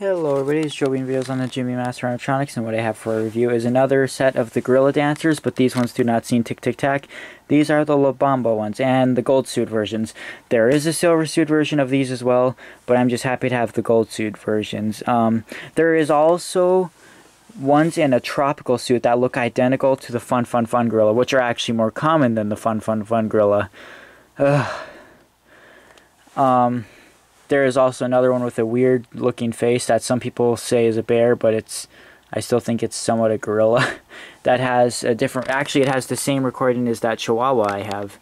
Hello everybody, it's Joe being videos on the Gemmy Master Animatronics and what I have for a review is another set of the Gorilla Dancers, but these ones do not seem Tic Tic Tac. These are the La Bamba ones and the gold suit versions. There is a silver suit version of these as well, but I'm just happy to have the gold suit versions. Um, there is also ones in a tropical suit that look identical to the Fun Fun Fun Gorilla, which are actually more common than the Fun Fun Fun Gorilla. Ugh. Um, there is also another one with a weird looking face that some people say is a bear, but it's I still think it's somewhat a gorilla. that has a different actually it has the same recording as that Chihuahua I have.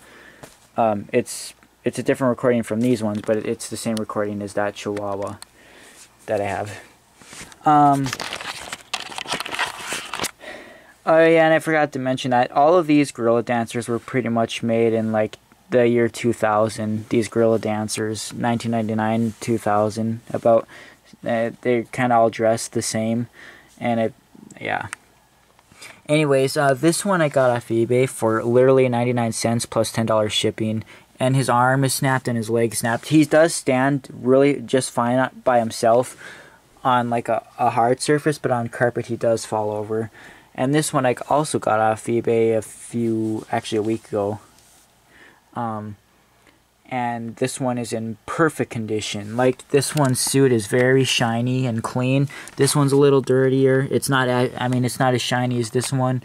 Um, it's it's a different recording from these ones, but it's the same recording as that Chihuahua that I have. Um, Oh yeah, and I forgot to mention that all of these gorilla dancers were pretty much made in like the year 2000 these gorilla dancers 1999 2000 about uh, they're kind of all dressed the same and it yeah. Anyways uh, this one i got off ebay for literally 99 cents plus $10 shipping and his arm is snapped and his leg snapped. He does stand really just fine by himself on like a, a hard surface but on carpet he does fall over. And this one i also got off ebay a few actually a week ago um, and this one is in perfect condition. Like this one's suit is very shiny and clean. This one's a little dirtier. It's not, I mean, it's not as shiny as this one.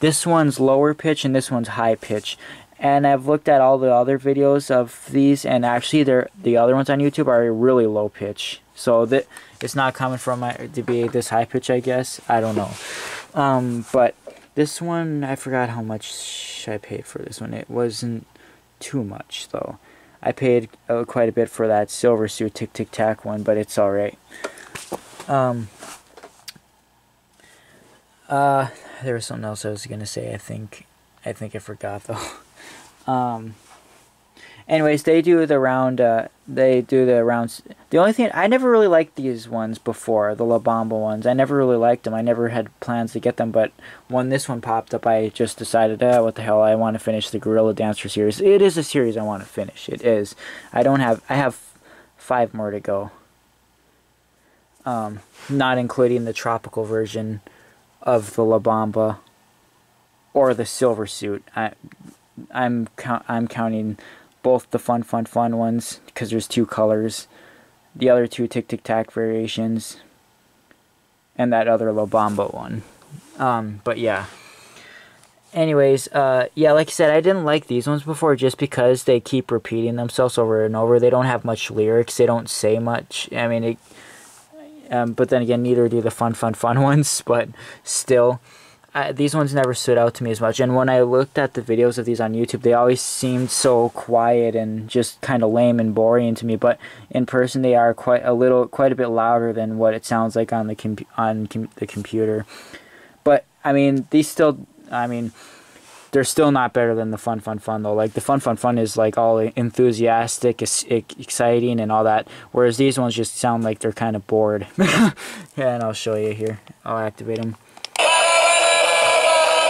This one's lower pitch and this one's high pitch. And I've looked at all the other videos of these, and actually, they're the other ones on YouTube are really low pitch. So that it's not coming from my to be this high pitch, I guess. I don't know. Um, but this one, I forgot how much I paid for this one. It wasn't too much though. I paid uh, quite a bit for that silver suit Tic Tic Tac one, but it's alright. Um, uh, there was something else I was gonna say. I think, I think I forgot though. um, anyways, they do the round. Uh, they do the rounds. The only thing I never really liked these ones before, the La Bamba ones. I never really liked them. I never had plans to get them, but when this one popped up, I just decided, oh, what the hell? I want to finish the Gorilla Dancer series. It is a series I want to finish. It is. I don't have. I have five more to go. Um, not including the tropical version of the La Bamba or the silver suit. I, I'm I'm counting both the fun, fun, fun ones because there's two colors. The other two Tic Tic Tac variations. And that other La Bamba one. Um, but yeah. Anyways, uh, yeah, like I said, I didn't like these ones before just because they keep repeating themselves over and over. They don't have much lyrics. They don't say much. I mean, it, um, but then again, neither do the fun, fun, fun ones. But still, I, these ones never stood out to me as much. And when I looked at the videos of these on YouTube, they always seemed so quiet and just kind of lame and boring to me. But in person, they are quite a little, quite a bit louder than what it sounds like on the com on com the computer. But I mean, these still, I mean, they're still not better than the fun, fun, fun though. Like the fun, fun, fun is like all enthusiastic, exciting, and all that. Whereas these ones just sound like they're kind of bored. yeah, and I'll show you here. I'll activate them.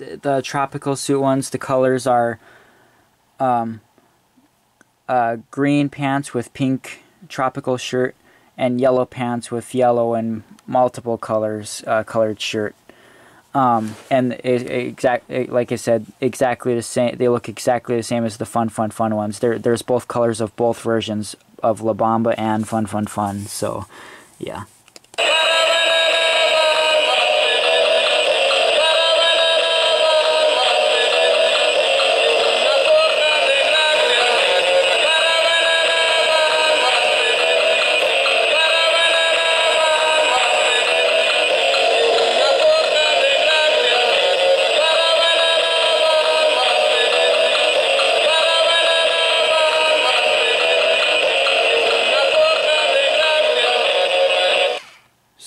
the tropical suit ones, the colors are um, uh, green pants with pink tropical shirt and yellow pants with yellow and multiple colors uh, colored shirt. Um, and it, it exact it, like I said, exactly the same. They look exactly the same as the Fun Fun Fun ones. There, there's both colors of both versions of La Bamba and Fun Fun Fun. So, yeah.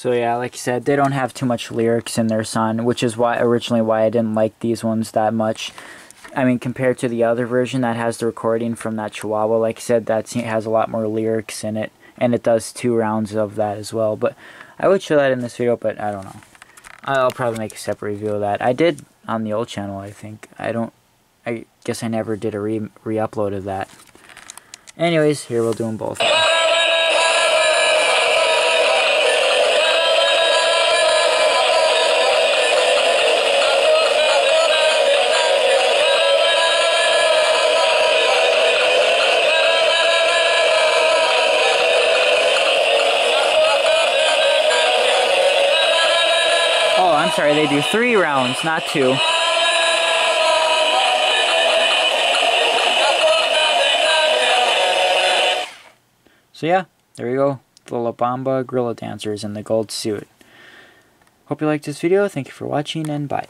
So yeah, like I said, they don't have too much lyrics in their song, which is why originally why I didn't like these ones that much. I mean, compared to the other version that has the recording from that Chihuahua, like I said, that has a lot more lyrics in it, and it does two rounds of that as well. But I would show that in this video, but I don't know. I'll probably make a separate review of that. I did on the old channel, I think. I don't. I guess I never did a re re-upload of that. Anyways, here we'll do them both. Sorry, they do three rounds, not two. So yeah, there you go. The La Bamba Gorilla Dancers in the gold suit. Hope you liked this video. Thank you for watching and bye.